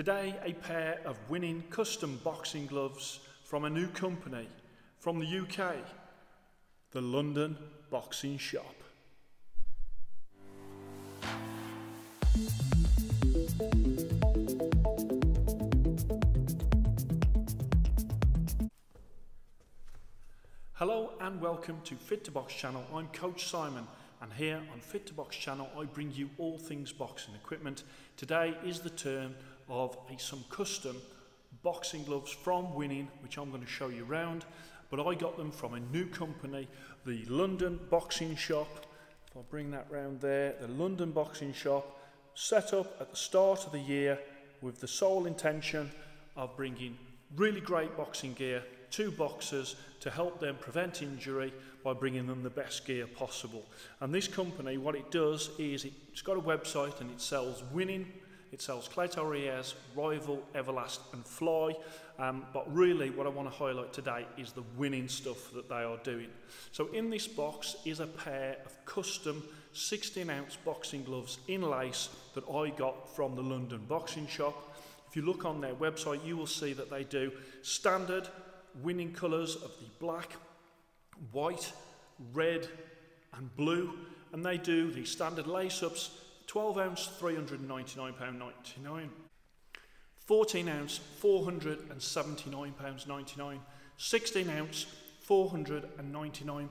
Today, a pair of winning custom boxing gloves from a new company from the UK, the London Boxing Shop. Hello and welcome to Fit2Box channel. I'm Coach Simon and here on Fit2Box channel I bring you all things boxing equipment. Today is the turn of a, some custom boxing gloves from Winning which I'm going to show you around but I got them from a new company, the London Boxing Shop. If I bring that round there, the London Boxing Shop set up at the start of the year with the sole intention of bringing really great boxing gear to boxers to help them prevent injury by bringing them the best gear possible. And this company, what it does is it's got a website and it sells winning it sells Cleto Reyes, Rival, Everlast and Fly. Um, but really what I want to highlight today is the winning stuff that they are doing. So in this box is a pair of custom 16 ounce boxing gloves in lace that I got from the London Boxing Shop. If you look on their website, you will see that they do standard winning colours of the black, white, red and blue. And they do the standard lace-ups, 12 ounce, £399.99. 14 ounce, £479.99. 16 ounce, £499.99.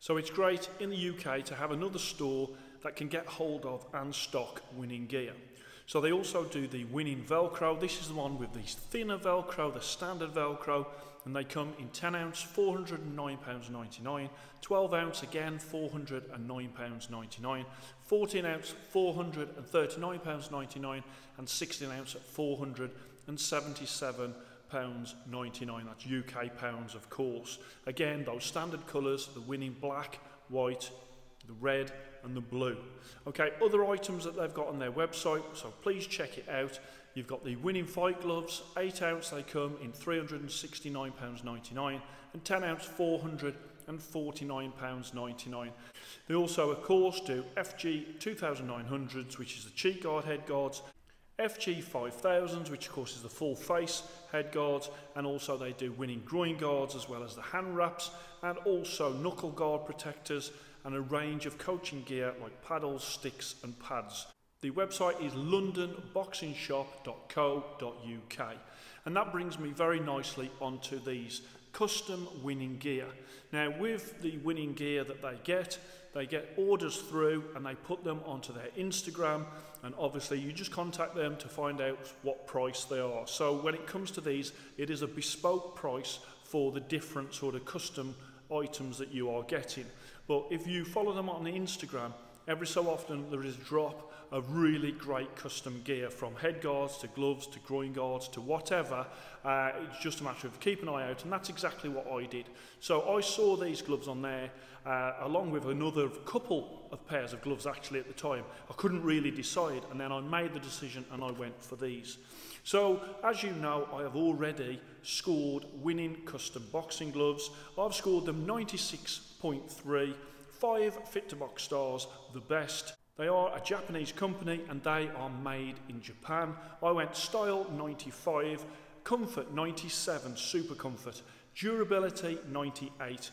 So it's great in the UK to have another store that can get hold of and stock winning gear. So they also do the winning Velcro. This is the one with the thinner Velcro, the standard Velcro, and they come in 10 ounce, £409.99, 12 ounce again, £409.99, 14 ounce, £439.99, and 16 ounce at £477 pounds 99 that's UK pounds of course. Again those standard colours the winning black white the red and the blue. Okay, other items that they've got on their website, so please check it out. You've got the winning fight gloves, 8 ounce they come in £369.99 and 10 ounce £449.99. They also of course do FG 2900s which is the cheek guard head guards, FG 5000s which of course is the full face head guards and also they do winning groin guards as well as the hand wraps and also knuckle guard protectors and a range of coaching gear like paddles, sticks and pads. The website is londonboxingshop.co.uk and that brings me very nicely onto these custom winning gear. Now with the winning gear that they get, they get orders through and they put them onto their Instagram and obviously you just contact them to find out what price they are. So when it comes to these, it is a bespoke price for the different sort of custom items that you are getting. But if you follow them on Instagram, every so often there is drop of really great custom gear from head guards to gloves to groin guards to whatever. Uh, it's just a matter of keep an eye out, and that's exactly what I did. So I saw these gloves on there, uh, along with another couple of pairs of gloves actually at the time. I couldn't really decide, and then I made the decision and I went for these. So, as you know, I have already scored winning custom boxing gloves. I've scored them 96.3, five fit to box stars, the best. They are a Japanese company and they are made in Japan. I went style 95, comfort 97, super comfort, durability 98.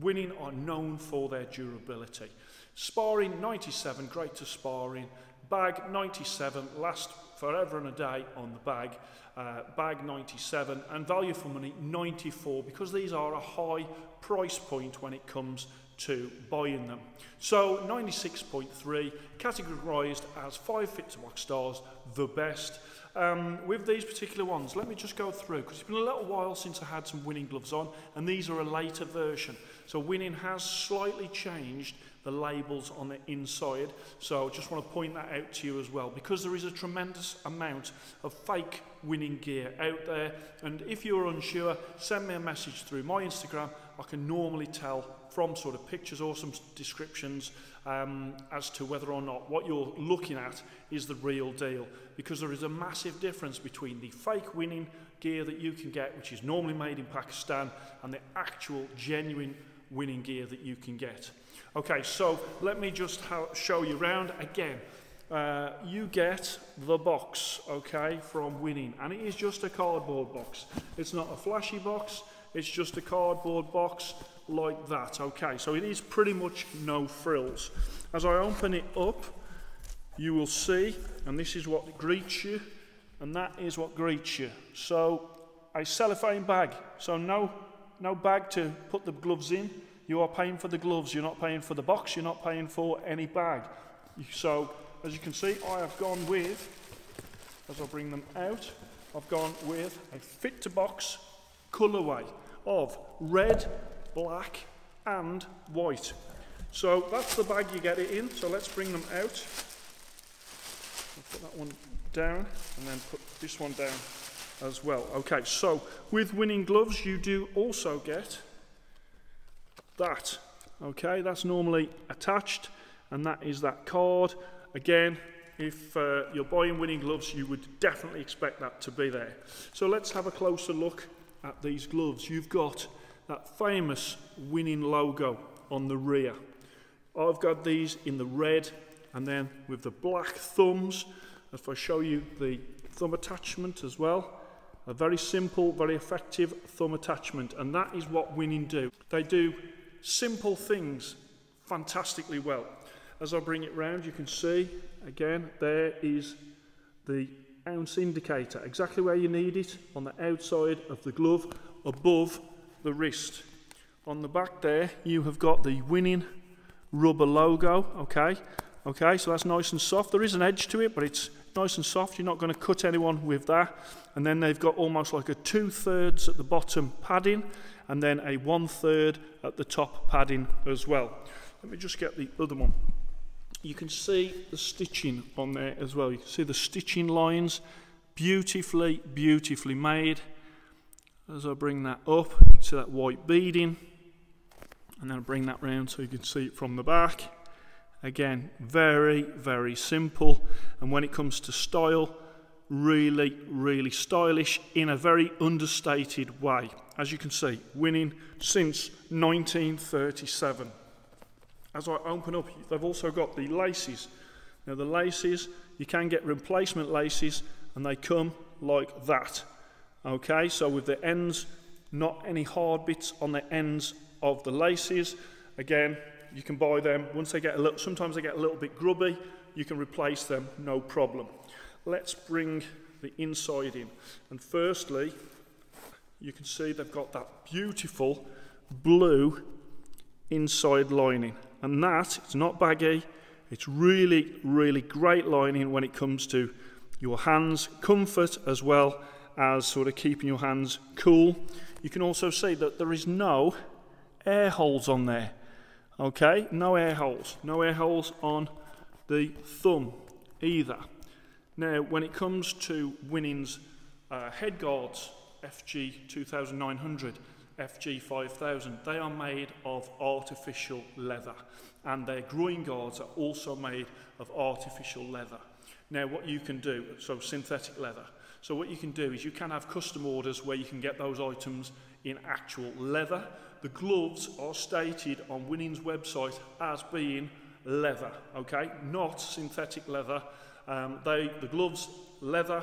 Winning are known for their durability. Sparring 97, great to sparring. Bag 97, last forever and a day on the bag. uh, bag 97 and value for money 94 because these are a high price point when it comes to buying them. So 96.3 categorized as five fit to box stars, the best. Um, with these particular ones, let me just go through because it's been a little while since I had some winning gloves on and these are a later version. So winning has slightly changed the labels on the inside. So I just want to point that out to you as well because there is a tremendous amount of fake winning gear out there. And if you're unsure, send me a message through my Instagram. I can normally tell from sort of pictures or some descriptions um, as to whether or not what you're looking at is the real deal because there is a massive difference between the fake winning gear that you can get which is normally made in Pakistan and the actual genuine winning gear that you can get. Okay, so let me just show you around again. uh, you get the box, okay, from winning. And it is just a cardboard box. It's not a flashy box, it's just a cardboard box like that, okay. So it is pretty much no frills. As I open it up, you will see, and this is what greets you, and that is what greets you. So a cellophane bag, so no, no bag to put the gloves in. You are paying for the gloves, you're not paying for the box, you're not paying for any bag. So as you can see, I have gone with, as I bring them out, I've gone with a fit to box colourway of red, black and white. So that's the bag you get it in. So let's bring them out. I'll put that one down and then put this one down as well. Okay, so with winning gloves, you do also get that. Okay, that's normally attached and that is that card Again, if uh, you're buying winning gloves, you would definitely expect that to be there. So let's have a closer look at these gloves. You've got that famous winning logo on the rear. I've got these in the red and then with the black thumbs. If I show you the thumb attachment as well, a very simple, very effective thumb attachment, and that is what winning do. They do simple things fantastically well. As I bring it round, you can see, again, there is the ounce indicator, exactly where you need it, on the outside of the glove, above the wrist. On the back there, you have got the winning rubber logo, okay? Okay, so that's nice and soft. There is an edge to it, but it's nice and soft. You're not going to cut anyone with that. And then they've got almost like a two-thirds at the bottom padding, and then a one-third at the top padding as well. Let me just get the other one you can see the stitching on there as well. You can see the stitching lines, beautifully, beautifully made. As I bring that up, you can see that white beading. And then I bring that round so you can see it from the back. Again, very, very simple. And when it comes to style, really, really stylish in a very understated way. As you can see, winning since 1937 as I open up, they've also got the laces. Now the laces, you can get replacement laces and they come like that. Okay, so with the ends, not any hard bits on the ends of the laces. Again, you can buy them. Once they get a little, sometimes they get a little bit grubby, you can replace them, no problem. Let's bring the inside in. And firstly, you can see they've got that beautiful blue inside lining. And that, it's not baggy, it's really, really great lining when it comes to your hands comfort as well as sort of keeping your hands cool. You can also see that there is no air holes on there. Okay, no air holes. No air holes on the thumb either. Now, when it comes to Winning's uh, head guards, FG 2900, FG5000. They are made of artificial leather and their groin guards are also made of artificial leather. Now what you can do, so synthetic leather, so what you can do is you can have custom orders where you can get those items in actual leather. The gloves are stated on Winning's website as being leather, okay, not synthetic leather. Um, they, the gloves, leather,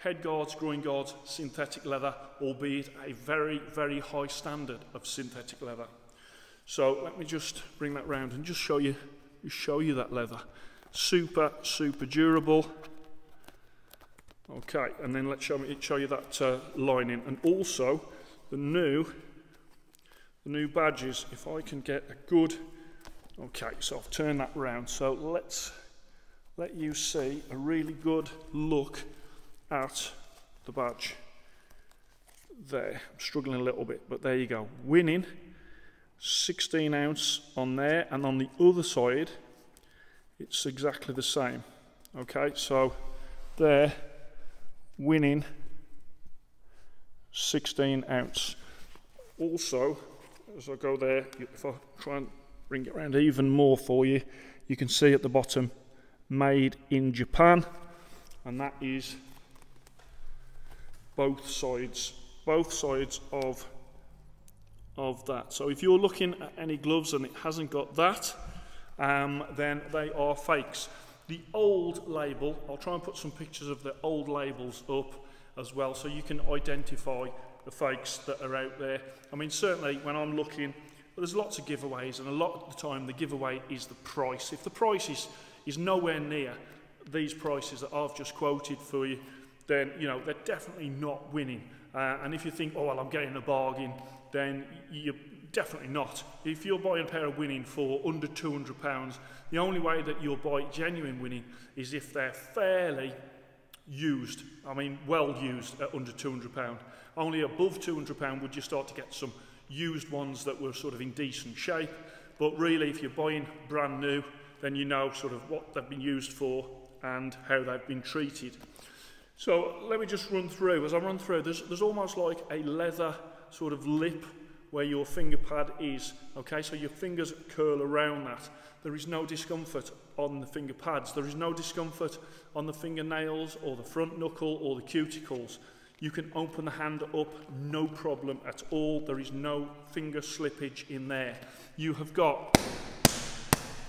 head guards, groin guards, synthetic leather, albeit a very, very high standard of synthetic leather. So let me just bring that round and just show you, show you that leather. Super, super durable. Okay, and then let's show, me, show you that uh, lining. And also, the new, the new badges, if I can get a good, okay, so I've turned that round. So let's let you see a really good look at the badge there. I'm struggling a little bit, but there you go. Winning 16 ounce on there, and on the other side, it's exactly the same. Okay, so there, winning 16 ounce. Also, as I go there, if I try and bring it around even more for you, you can see at the bottom, made in Japan, and that is both sides, both sides of, of that. So if you're looking at any gloves and it hasn't got that, um, then they are fakes. The old label, I'll try and put some pictures of the old labels up as well so you can identify the fakes that are out there. I mean, certainly when I'm looking, there's lots of giveaways and a lot of the time the giveaway is the price. If the price is, is nowhere near these prices that I've just quoted for you, then, you know, they're definitely not winning. Uh, and if you think, oh, well, I'm getting a bargain, then you're definitely not. If you're buying a pair of winning for under £200, the only way that you'll buy genuine winning is if they're fairly used, I mean well used at under £200. Only above £200 would you start to get some used ones that were sort of in decent shape. But really, if you're buying brand new, then you know sort of what they've been used for and how they've been treated. So let me just run through. As I run through, there's, there's almost like a leather sort of lip where your finger pad is. Okay, so your fingers curl around that. There is no discomfort on the finger pads. There is no discomfort on the fingernails or the front knuckle or the cuticles. You can open the hand up, no problem at all. There is no finger slippage in there. You have got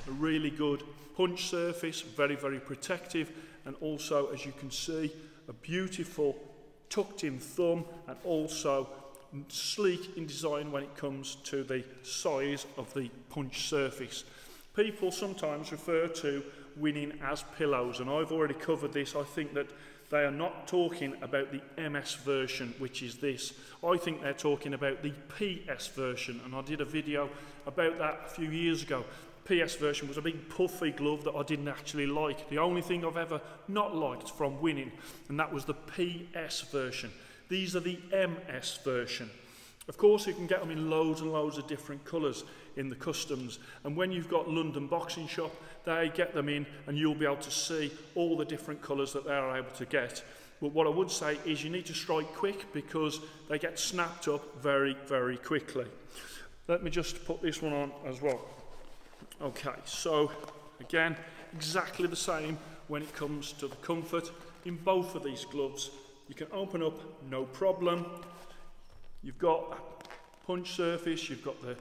a really good punch surface, very, very protective, and also, as you can see, a beautiful tucked in thumb and also sleek in design when it comes to the size of the punch surface. People sometimes refer to winning as pillows and I've already covered this. I think that they are not talking about the MS version, which is this. I think they're talking about the PS version, and I did a video about that a few years ago. PS version was a big puffy glove that I didn't actually like. The only thing I've ever not liked from winning, and that was the PS version. These are the MS version. Of course, you can get them in loads and loads of different colours in the customs. And when you've got London Boxing Shop, they get them in and you'll be able to see all the different colours that they are able to get. But what I would say is you need to strike quick because they get snapped up very, very quickly. Let me just put this one on as well. Okay, so again, exactly the same when it comes to the comfort in both of these gloves. You can open up no problem. You've got a punch surface, you've got the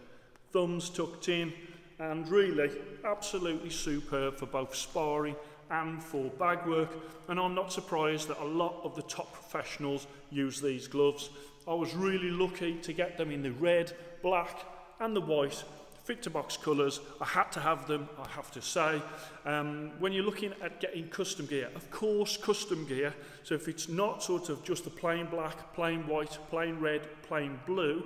thumbs tucked in, and really absolutely superb for both sparring and for bag work. And I'm not surprised that a lot of the top professionals use these gloves. I was really lucky to get them in the red, black, and the white fit to box colours. I had to have them, I have to say. Um, when you're looking at getting custom gear, of course, custom gear. So if it's not sort of just a plain black, plain white, plain red, plain blue,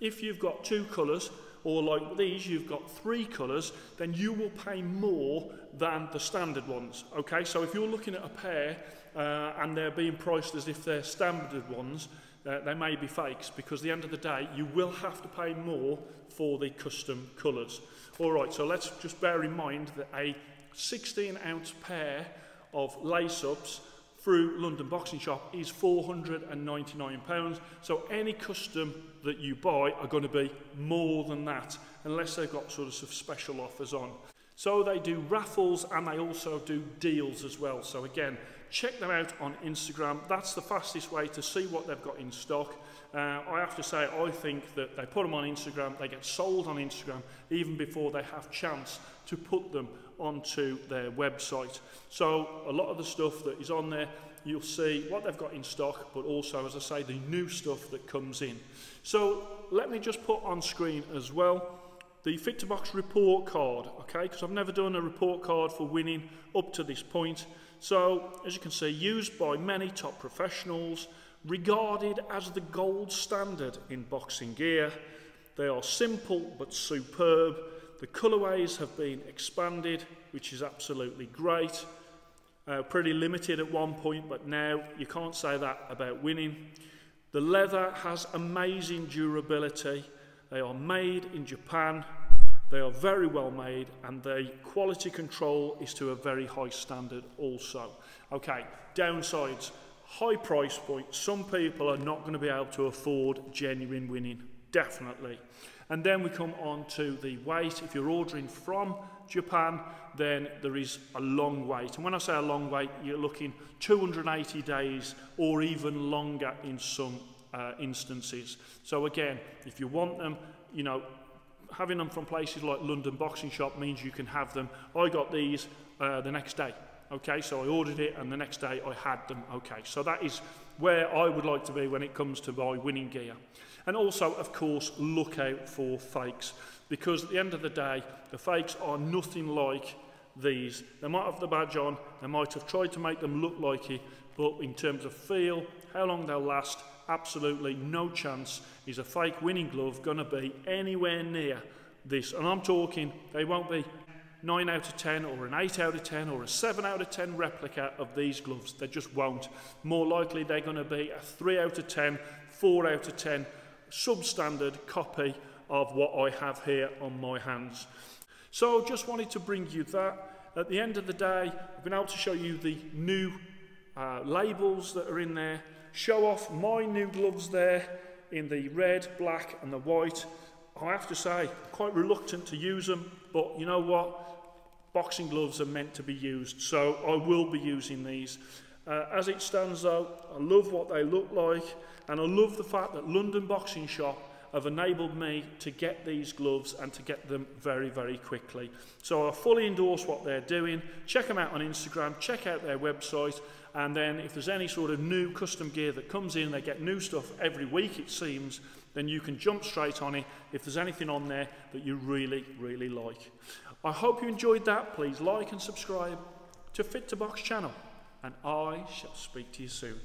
if you've got two colours, or like these, you've got three colours, then you will pay more than the standard ones. Okay, so if you're looking at a pair uh, and they're being priced as if they're standard ones, uh, they may be fakes because at the end of the day you will have to pay more for the custom colours. All right, so let's just bear in mind that a 16 ounce pair of lace-ups through London Boxing Shop is £499. So any custom that you buy are going to be more than that unless they've got sort of special offers on. So they do raffles and they also do deals as well. So again, check them out on Instagram. That's the fastest way to see what they've got in stock. Uh, I have to say, I think that they put them on Instagram, they get sold on Instagram even before they have chance to put them onto their website. So a lot of the stuff that is on there, you'll see what they've got in stock, but also, as I say, the new stuff that comes in. So let me just put on screen as well the Fit2Box report card, okay, because I've never done a report card for winning up to this point. So, as you can see, used by many top professionals, regarded as the gold standard in boxing gear. They are simple but superb. The colourways have been expanded, which is absolutely great. Uh, pretty limited at one point, but now you can't say that about winning. The leather has amazing durability. They are made in Japan they are very well made and the quality control is to a very high standard also. Okay, downsides. High price point. Some people are not going to be able to afford genuine winning. Definitely. And then we come on to the wait. If you're ordering from Japan, then there is a long wait. And when I say a long wait, you're looking 280 days or even longer in some uh, instances. So again, if you want them, you know, having them from places like London Boxing Shop means you can have them. I got these uh, the next day. Okay, so I ordered it and the next day I had them. Okay, so that is where I would like to be when it comes to my winning gear. And also, of course, look out for fakes because at the end of the day, the fakes are nothing like these. They might have the badge on, they might have tried to make them look like it, but in terms of feel, how long they'll last, absolutely no chance is a fake winning glove going to be anywhere near this. And I'm talking, they won't be 9 out of 10 or an 8 out of 10 or a 7 out of 10 replica of these gloves. They just won't. More likely they're going to be a 3 out of 10, 4 out of 10 substandard copy of what I have here on my hands. So just wanted to bring you that. At the end of the day, I've been able to show you the new uh, labels that are in there, show off my new gloves there in the red, black and the white. I have to say, quite reluctant to use them, but you know what? Boxing gloves are meant to be used, so I will be using these. Uh, as it stands though, I love what they look like, and I love the fact that London Boxing Shop have enabled me to get these gloves and to get them very, very quickly. So I fully endorse what they're doing. Check them out on Instagram, check out their website, and then if there's any sort of new custom gear that comes in, they get new stuff every week, it seems, then you can jump straight on it if there's anything on there that you really, really like. I hope you enjoyed that. Please like and subscribe to Fit2Box channel, and I shall speak to you soon.